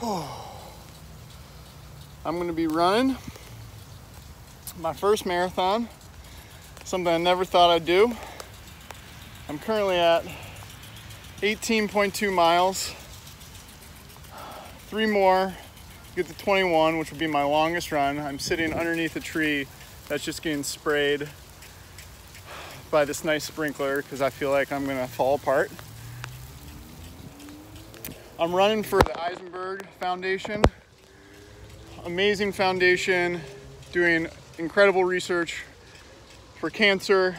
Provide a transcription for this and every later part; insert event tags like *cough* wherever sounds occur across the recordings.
*sighs* I'm gonna be running my first marathon, something I never thought I'd do. I'm currently at 18.2 miles. Three more, get to 21, which will be my longest run. I'm sitting underneath a tree that's just getting sprayed by this nice sprinkler because I feel like I'm gonna fall apart. I'm running for the Eisenberg Foundation. Amazing foundation, doing incredible research for cancer.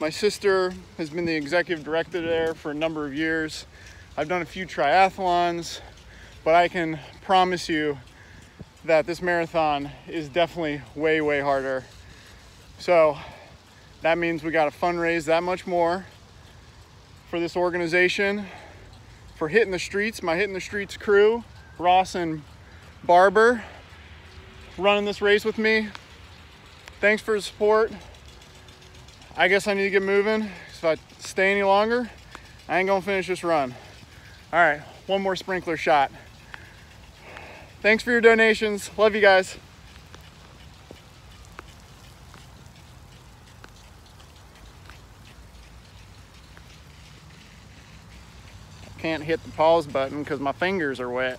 My sister has been the executive director there for a number of years. I've done a few triathlons, but I can promise you that this marathon is definitely way, way harder. So that means we got to fundraise that much more for this organization for hitting the streets, my hitting the streets crew, Ross and Barber, running this race with me. Thanks for the support. I guess I need to get moving. If I stay any longer, I ain't gonna finish this run. All right, one more sprinkler shot. Thanks for your donations. Love you guys. Can't hit the pause button because my fingers are wet.